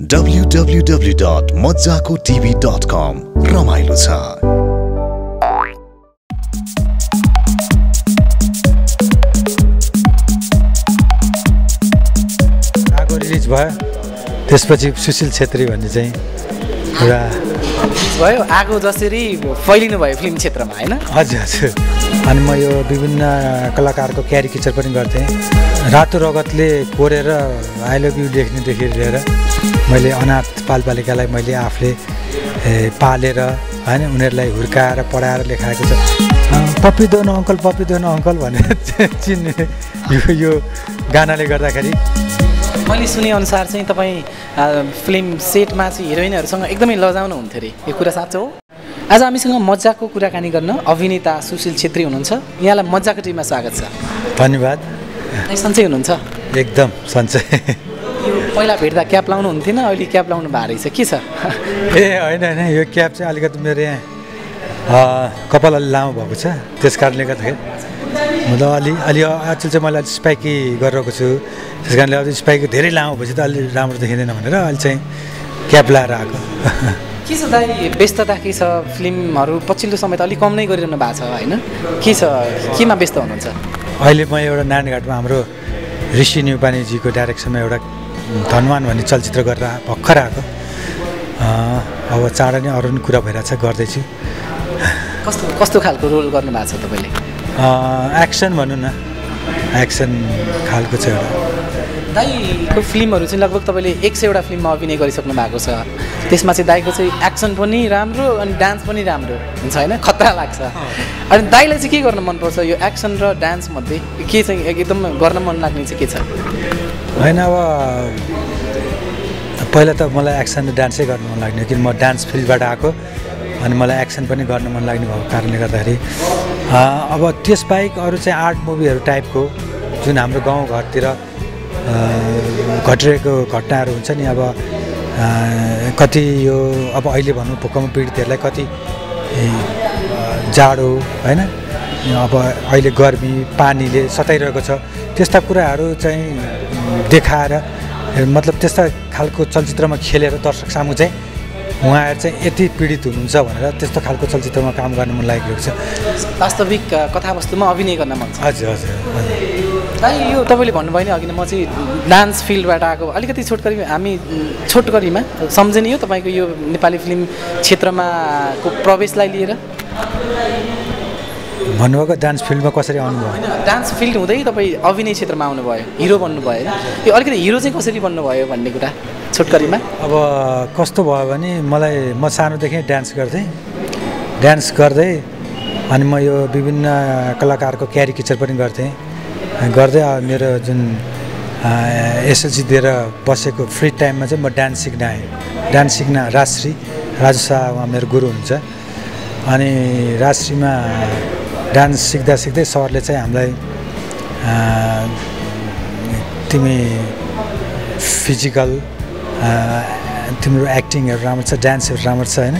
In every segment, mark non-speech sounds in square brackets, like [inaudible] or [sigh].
www.mojakotv.com रमाइलो छ। आगो रिलिज भयो। त्यसपछि सुशील छेत्री भन्ने चाहिँ एउटा भयो। आगो जसरी फैलिनु भयो फिल्म क्षेत्रमा होइन? हजुर हजुर। अनि म यो विभिन्न कलाकारको क्यारिकेचर पनि गर्थेँ। रातो रगतले कोरेर आई लभ यु लेख्नेदेखि लिएर मैले अनाथ बालबालिकालाई मैले आफूले पालेर होइन उनीहरूलाई हुर्काएर पढाएर लेखाएको छ। पप्पी दोन अङ्कल पप्पी दोन अङ्कल भनेर [laughs] चिन्ने यो यो गानाले गर्दाखेरि। मैले सुनेअनुसार चाहिँ तपाईँ फिल्म सेटमा चाहिँ हिरोइनहरूसँग एकदमै लजाउनु हुन्थ्यो अरे। यो कुरा साँचो हो? आज हामीसँग मजाको कुराकानी गर्न अभिनेता सुशील छेत्री हुनुहुन्छ। यहाँलाई मजाको टिममा स्वागत छ। धन्यवाद। सन्चै हुनुहुन्छ? एकदम सन्चै। पहिला भेट्दा क्याप लाउनु हुन्थेन अहिले क्याप लाउनु भएको रहेछ। के छ? ए होइन होइन यो क्याब चाहिँ अलिकति मेरो यहाँ कपाल अलि लामो भएको छ। त्यस कारणले गर्दाखेरि मतलब अलि अलि आजकल चाहिँ मैले अलिक स्पाइकी गरिरहेको छु। त्यस कारणले अलिक स्पाइकी धेरै लामो भएपछि त अलि राम्रो देखिँदैन भनेर अहिले चाहिँ क्याब लाएर आएको। के छ दाइ? व्यस्तता के छ फिल्महरू? पछिल्लो समय त अलिक कम नै गरिरहनु भएको छ होइन? के छ? केमा व्यस्त हुनुहुन्छ? अहिले म एउटा नारायणघाटमा हाम्रो ऋषि न्युपानेजीको डाइरेक्सनमा एउटा धनवान भन्ने चलचित्र गरेर भर्खर आएको। अब चाँडै नै अरू पनि कुरा भइरहेछ गर्दैछु। कस्तो कस्तो खालको रोल गर्नु भएको छ तपाईँले? एक्सन भनौँ न। एक्सन खालको चाहिँ एउटा। दाईको फिल्महरू चाहिँ लगभग तपाईँले एक सयवटा फिल्ममा अभिनय गरिसक्नु भएको छ। त्यसमा चाहिँ दाईको चाहिँ एक्सन पनि राम्रो अनि डान्स पनि राम्रो हुन्छ होइन? खतरा लाग्छ। अनि दाईलाई चाहिँ के गर्न मनपर्छ? यो एक्सन र डान्समध्ये के चाहिँ एकदम गर्न मन लाग्ने चाहिँ के छ? होइन अब पहिला त मलाई एक्सन र डान्सै गर्नु मन लाग्ने किन म डान्स फिल्डबाट आएको अनि मलाई एक्सन पनि गर्न मन लाग्ने भएको कारणले गर्दाखेरि। अब त्यसबाहेक अरू चाहिँ आर्ट मुभीहरू टाइपको जुन हाम्रो गाउँघरतिर घटिरहेको घटनाहरू हुन्छ नि अब कति यो अब अहिले भनौँ भूकम्प पीडितहरूलाई कति जाडो होइन? अब अहिले गर्मी पानीले सताइरहेको छ। त्यस्ता कुराहरू चाहिँ देखाएर मतलब त्यस्ता खालको चलचित्रमा खेलेर दर्शक सामु चाहिँ उहाँहरू चाहिँ यति पीडित हुनुहुन्छ भनेर त्यस्तो खालको चलचित्रमा काम गर्न मन लागेको छ। वास्तविक कथावस्तुमा अभिनय गर्न मन छ। हजुर हजुर। दाई यो तपाईँले भन्नुभयो नि अघि नै म चाहिँ डान्स फिल्डबाट आएको अलिकति छोटकरी हामी छोटकरीमा सम्झिने हो तपाईँको यो नेपाली फिल्म क्षेत्रमा को प्रवेशलाई लिएर? भन्नुभएको डान्स फिल्डमा कसरी आउनुभयो? होइन डान्स फिल्ड हुँदै तपाईँ अभिनय क्षेत्रमा आउनुभयो हिरो बन्नुभयो। होइन यो अलिकति हिरो चाहिँ कसरी बन्नुभयो भन्ने कुरा छोटकरीमा अब कस्तो भयो भने मलाई म सानोदेखि डान्स गर्थेँ डान्स गर्दै अनि म यो विभिन्न कलाकारको क्यारिकेचर पनि गर्थेँ। गर्दै मेरो जुन एसएलसी दिएर बसेको फ्री टाइममा चाहिँ म डान्स सिक्न आएँ। डान्स सिक्न राजश्री राजु शाह उहाँ मेरो गुरु हुन्छ अनि राजश्रीमा डान्स सिक्दा सिक्दै सरले चाहिँ हामीलाई तिमी फिजिकल तिम्रो एक्टिङहरू राम्रो छ डान्सहरू राम्रो छ होइन?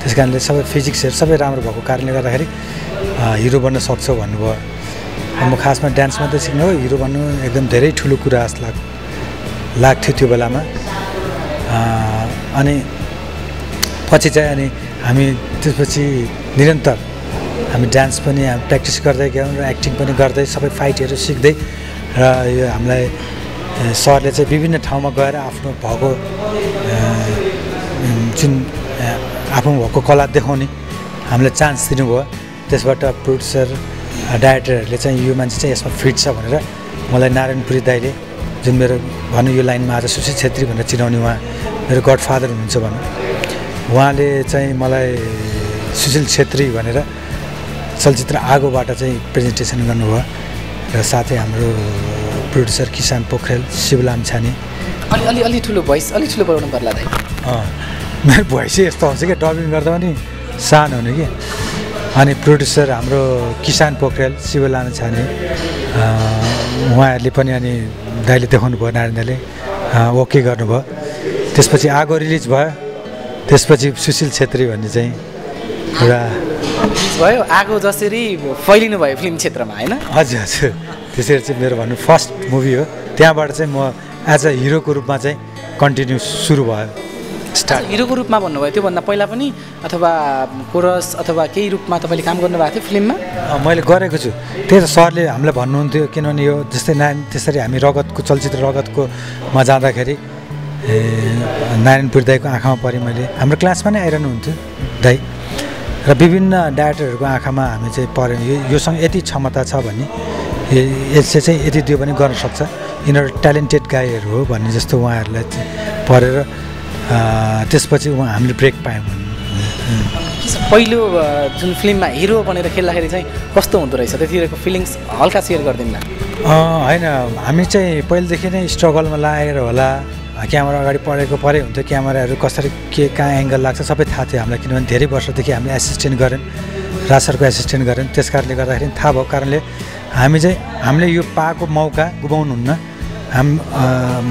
त्यस कारणले सबै फिजिक्सहरू सबै राम्रो भएको कारणले गर्दाखेरि हिरो बन्न सक्छौ भन्नुभयो। म खासमा डान्स मात्रै सिक्नु हो हिरो बन्नु एकदम धेरै ठुलो कुरा जस्तो लाग लाग्थ्यो त्यो बेलामा। अनि पछि चाहिँ अनि हामी त्यसपछि निरन्तर हामी डान्स पनि प्र्याक्टिस गर्दै गयौँ र एक्टिङ पनि गर्दै सबै फाइटहरू सिक्दै र यो हामीलाई सरले चाहिँ विभिन्न ठाउँमा गएर आफ्नो भएको जुन आफ्नो भएको कला देखाउने हामीलाई चान्स दिनुभयो। त्यसबाट प्रड्युसर डाइरेक्टरहरूले चाहिँ यो मान्छे चाहिँ यसमा फिट छ भनेर मलाई नारायणपुरी दाईले जुन मेरो भनौँ यो लाइनमा आज सुशील छेत्री भनेर चिनाउने उहाँ मेरो गड फादर हुनुहुन्छ भनौँ उहाँले चाहिँ मलाई सुशील छेत्री भनेर चलचित्र आगोबाट चाहिँ प्रेजेन्टेसन गर्नुभयो र साथै हाम्रो प्रड्युसर किसान पोखरेल शिवलाम छाने। अलि अलि अलि ठुलो भोइस अलिक ठुलो बनाउनु पर्ला दाइ अँ, मेरो भोइस चाहिँ यस्तो आउँछ क्या डबिङ गर्दा पनि सानो हुने कि? अनि प्रड्युसर हाम्रो किसान पोखरेल शिवलाम छाने उहाँहरूले पनि अनि दाइले देखाउनु भयो नारायण दाइले अँ, ओके गर्नुभयो। त्यसपछि आगो रिलिज भयो। त्यसपछि सुशील छेत्री भन्ने चाहिँ एउटा भयो। आगो जसरी फैलिनु भयो फिल्म क्षेत्रमा होइन? हजुर हजुर। त्यसरी चाहिँ मेरो भन्नु फर्स्ट मुभी हो। त्यहाँबाट चाहिँ म एज अ हिरोको रूपमा चाहिँ कन्टिन्यू सुरु भयो। स्टार्ट हिरोको रूपमा भन्नुभयो त्योभन्दा पहिला पनि अथवा कोरस अथवा केही रूपमा तपाईँले काम गर्नुभएको थियो फिल्ममा? मैले गरेको छु। त्यही त सरले हामीलाई भन्नुहुन्थ्यो किनभने यो जस्तै नारायण त्यसरी हामी रगतको चलचित्र रगतकोमा जाँदाखेरि ए, नारायणपुर दाईको आँखामा परेँ मैले। हाम्रो क्लासमा नै आइरहनुहुन्थ्यो दाई। र विभिन्न डाइरेक्टरहरूको आँखामा हामी चाहिँ पऱ्यौँ यो योसँग यति क्षमता छ भन्ने ए- यसले चाहिँ यति दियो भने गर्न सक्छ। यिनीहरू ट्यालेन्टेड गाईहरू हो भन्ने जस्तो उहाँहरूलाई अँ, त्यसपछि उहाँ हामीले ब्रेक पायौँ पहिलो जुन फिल्ममा हिरो बनेर खेल्दाखेरि चाहिँ कस्तो हुँदो रहेछ? त्यतिखेरको फिलिङ्स हल्का सेयर गरिदिनु अँ, होइन हामी चाहिँ पहिलेदेखि नै स्ट्रगलमा लागेर होला। क्यामेरा अगाडि पढेको परै हुन्थ्यो। क्यामेराहरू कसरी के कहाँ एङ्गल लाग्छ सबै थाहा थियो हामीलाई किनभने धेरै वर्षदेखि हामीले एसिस्टेन्ट गऱ्यौँ रासरको एसिस्टेन्ट गऱ्यौँ त्यस कारणले गर्दाखेरि थाहा भएको कारणले हामी चाहिँ हामीले यो पाएको मौका गुमाउनुहुन्न। हाम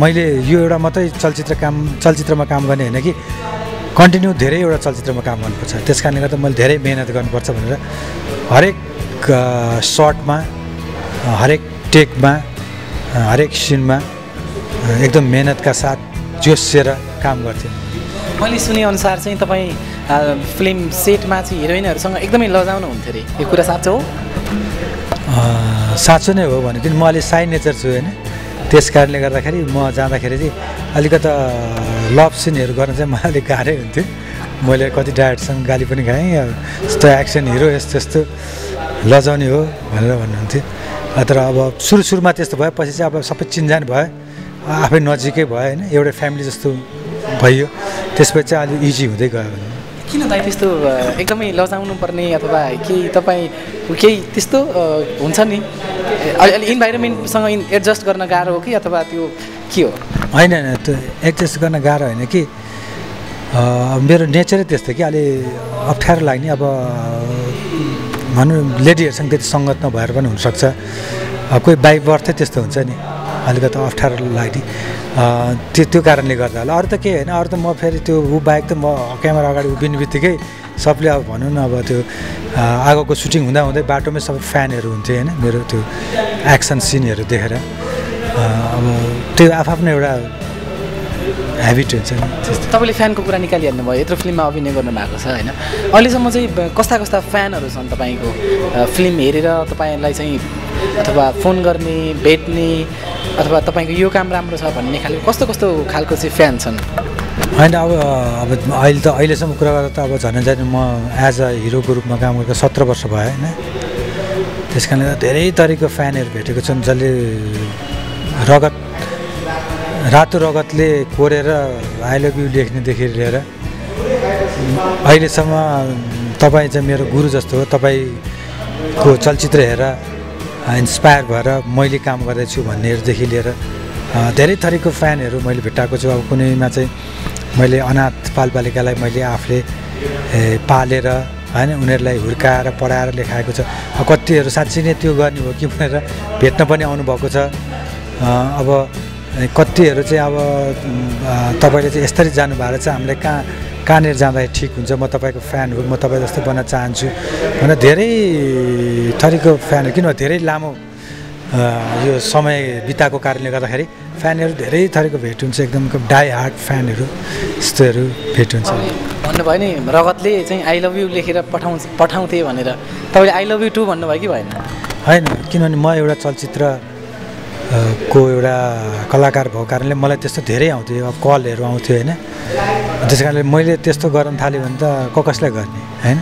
मैले यो एउटा मात्रै चलचित्र काम चलचित्रमा काम गर्ने होइन कि कन्टिन्यू धेरैवटा चलचित्रमा काम गर्नुपर्छ। त्यस कारणले गर्दा मैले धेरै मिहिनेत गर्नुपर्छ भनेर हरेक सर्टमा हरेक टेकमा हरेक सिनमा एकदम मेहनतका साथ जोसिएर काम गर्थेँ। मैले सुनेअनुसार चाहिँ तपाईँ फिल्म सेटमा चाहिँ हिरोइनहरूसँग एकदमै लजाउनु हुन्थ्यो अरे। यो कुरा साँचो हो? साँचो नै हो भने पनि म अलिक साई नेचर छु होइन। त्यस कारणले गर्दाखेरि म जाँदाखेरि चाहिँ अलिकता लभ सिनहरू गर्न चाहिँ मलाई अलिक गाह्रै हुन्थ्यो। मैले कति डाइरेक्टरसँग गाली पनि खाएँ यस्तो एक्सन हिरो यस्तो यस्तो लजाउने हो भनेर भन्नुहुन्थ्यो। तर अब सुरु सुरुमा त्यस्तो भयो पछि चाहिँ अब सबै चिन्जान भयो आफै नजिकै भयो होइन? एउटै फ्यामिली जस्तो भइयो त्यसपछि चाहिँ अलिक इजी हुँदै गयो भने। किन दाइ त्यस्तो एकदमै लजाउनु पर्ने अथवा केही तपाईँ केही त्यस्तो हुन्छ नि? अलि अलि इन्भाइरोमेन्टसँग एडजस्ट गर्न गाह्रो हो कि अथवा त्यो के हो? होइन होइन त्यो एडजस्ट गर्न गाह्रो होइन कि? मेरो नेचरै त्यस्तो कि अलि अप्ठ्यारो लाग्ने। अब भनौँ लेडीहरूसँग त्यति सङ्गत नभएर पनि हुनसक्छ। कोही बाई बर्थै त्यस्तो हुन्छ नि। अलिकति अप्ठ्यारो लाग्ने त्यो त्यो कारणले गर्दा होला। अरू त केही होइन। अरू त म फेरि त्यो ऊ बाहेक त म क्यामेरा अगाडि उभिने बित्तिकै सबले अब भनौँ न अब त्यो आगोको सुटिङ हुँदा हुँदै बाटोमै सबै फ्यानहरू हुन्थ्यो होइन मेरो त्यो एक्सन सिनहरू देखेर। अब त्यो आफ्नो एउटा हेबिट हुन्छ तपाईँले फ्यानको कुरा निकालिहाल्नु भयो। यत्रो फिल्ममा अभिनय गर्नु भएको छ होइन? अहिलेसम्म चाहिँ कस्ता कस्ता फ्यानहरू छन् तपाईँको? फिल्म हेरेर तपाईँलाई चाहिँ अथवा फोन गर्ने भेट्ने अथवा तपाईँको यो काम राम्रो छ भन्ने खालको कस्तो कस्तो खालको चाहिँ फ्यान छन्? होइन अब अब अहिले त अहिलेसम्म कुरा गर्दा त अब झन् झन् म एज अ हिरोको रूपमा काम गरेको सत्र वर्ष भयो होइन? त्यस कारणले धेरै थरीको फ्यानहरू भेटेको छन् जसले रगत रातो रगतले कोरेर लभ यु लेख्नेदेखि लिएर अहिलेसम्म तपाईँ चाहिँ मेरो गुरु जस्तो हो तपाईँको चलचित्र हेरेर इन्सपायर भएर मैले काम गर्दैछु भन्नेहरूदेखि लिएर धेरै थरीको फ्यानहरू मैले भेटाएको छु। अब कुनैमा चाहिँ मैले अनाथ बालबालिकालाई मैले आफूले पालेर होइन उनीहरूलाई हुर्काएर पढाएर लेखाएको छ। कतिहरू साँच्ची नै त्यो गर्ने हो कि भनेर भेट्न पनि आउनुभएको छ। अब कतिहरू चाहिँ अब तपाईँले चाहिँ यसरी जानुभएर चाहिँ हामीलाई कहाँ कहाँनिर जाँदाखेरि ठिक हुन्छ म तपाईँको फ्यान हो म तपाईँ जस्तै बन्न चाहन्छु भनेर धेरै थरीको फ्यान हो किनभने धेरै लामो यो समय बिताएको कारणले गर्दाखेरि फ्यानहरू धेरै थरीको भेट हुन्छ एकदम डाई हार्ट फ्यानहरू यस्तोहरू भेट हुन्छ। भन्नुभयो नि रगतले चाहिँ आई लभ यु लेखेर पठाउ पठाउँथे भनेर। तपाईँले आई लभ यु टू भन्नुभयो कि भएन? होइन किनभने म एउटा चलचित्र को एउटा कलाकार भएको कारणले मलाई त्यस्तो धेरै आउँथ्यो अब कलहरू आउँथ्यो होइन। त्यस कारणले मैले त्यस्तो गर्न थालेँ भने त क कसलाई गर्ने होइन?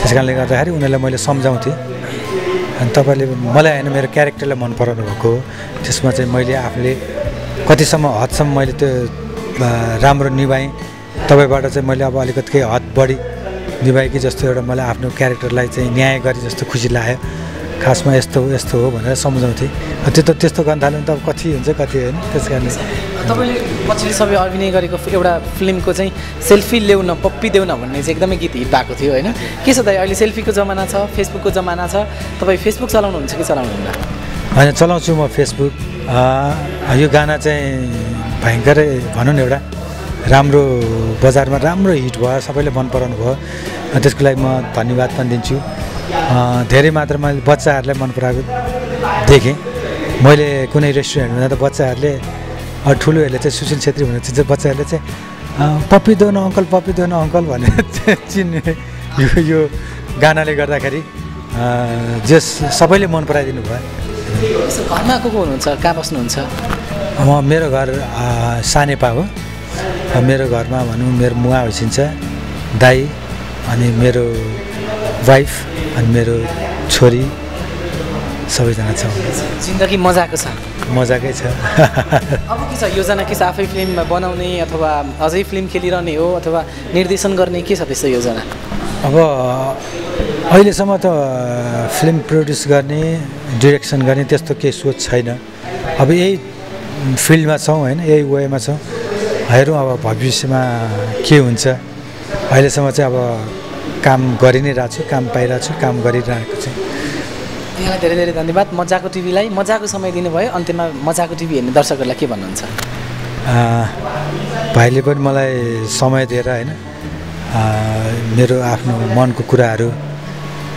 त्यस कारणले गर्दाखेरि उनीहरूलाई मैले सम्झाउँथेँ। अनि तपाईँले मलाई होइन मेरो क्यारेक्टरलाई मन पराउनु भएको त्यसमा चाहिँ मैले आफूले कतिसम्म हदसम्म मैले त्यो राम्रो निभाएँ। तपाईँबाट चाहिँ मैले अब अलिकति केही हद बढी निभाएँ कि जस्तो एउटा मलाई आफ्नो क्यारेक्टरलाई चाहिँ न्याय गरे जस्तो खुसी लाग्यो। खासमा यस्तो यस्तो हो भनेर सम्झाउँथेँ। त त्यस्तो गर्न थाल्यो भने त अब कति हुन्छ कति होइन त्यस कारणले। तपाईँले पछिल्लो सबै अभिनय गरेको एउटा फिल्मको चाहिँ सेल्फी ल्याउन पप्पी देउन भन्ने चाहिँ एकदमै गीत हिट भएको थियो होइन? के छ दाइ अहिले सेल्फीको जमाना छ फेसबुकको जमाना छ तपाईँ फेसबुक चलाउनुहुन्छ कि चलाउनुहुन्न? होइन चलाउँछु म फेसबुक। यो गाना चाहिँ भयङ्करै भनौँ न एउटा राम्रो बजारमा राम्रो हिट भयो सबैले मन पराउनु भयो। त्यसको लागि म धन्यवाद पनि दिन्छु। धेरै मात्रामा बच्चाहरूलाई मन पराएको देखेँ। मैले कुनै रेस्टुरेन्टमा त बच्चाहरूले ठुलोहरूले चाहिँ सुशील छेत्री भनेर चाहिँ बच्चाहरूले चाहिँ पप्पी दोन अङ्कल पप्पी दोन अङ्कल भनेर चिन्ने यो यो गानाले गर्दाखेरि जस सबैले मन पराइदिनु भयो। घरमा को को हुनुहुन्छ? कहाँ बस्नुहुन्छ? म मेरो घर सानेपा हो। मेरो घरमा भनौँ मेरो मुवा होइसिन्छ दाई अनि मेरो वाइफ अनि मेरो छोरी सबैजना छ। जिन्दगी मजाको छ। मजाकै छ। [laughs] अब के छ? योजना के छ? आफै फिल्म बनाउने अथवा अझै फिल्म खेलिरहने हो अथवा निर्देशन गर्ने के छ त्यस्तो योजना? अब अहिलेसम्म त फिल्म प्रड्युस गर्ने डिरेक्सन गर्ने त्यस्तो केही सोच छैन। अब यही फिल्डमा छौँ होइन यही वेमा छौँ। हेरौँ अब भविष्यमा के हुन्छ। अहिलेसम्म चाहिँ अब काम गरि नै रहेको छु काम पाइरहेको छु काम गरिरहेको छु। यहाँलाई धेरै धेरै धन्यवाद। मजाको टिभीलाई मजाको समय दिनुभयो। अन्त्यमा मजाको टिभी हेर्ने दर्शकहरूलाई के भन्नुहुन्छ? भाइले पनि मलाई समय दिएर होइन मेरो आफ्नो मनको कुराहरू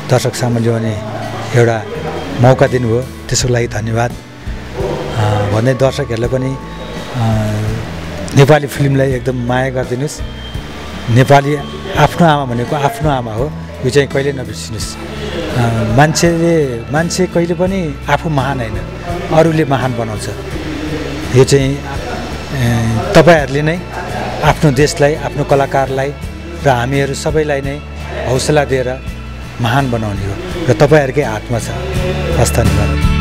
दर्शक सामु ल्याउने एउटा मौका दिनुभयो। त्यसको लागि धन्यवाद। भन्दै दर्शकहरूलाई पनि नेपाली फिल्मलाई एकदम माया गरिदिनुहोस्। नेपाली आफ्नो आमा भनेको आफ्नो आमा हो यो चाहिँ कहिले नबिर्सिनुहोस्। मान्छेले मान्छे कहिले पनि आफू महान होइन अरूले महान बनाउँछ। यो चाहिँ तपाईँहरूले नै आफ्नो देशलाई आफ्नो कलाकारलाई र हामीहरू सबैलाई नै हौसला दिएर महान बनाउने हो। र तपाईँहरूकै हातमा छ। हस्त धन्यवाद।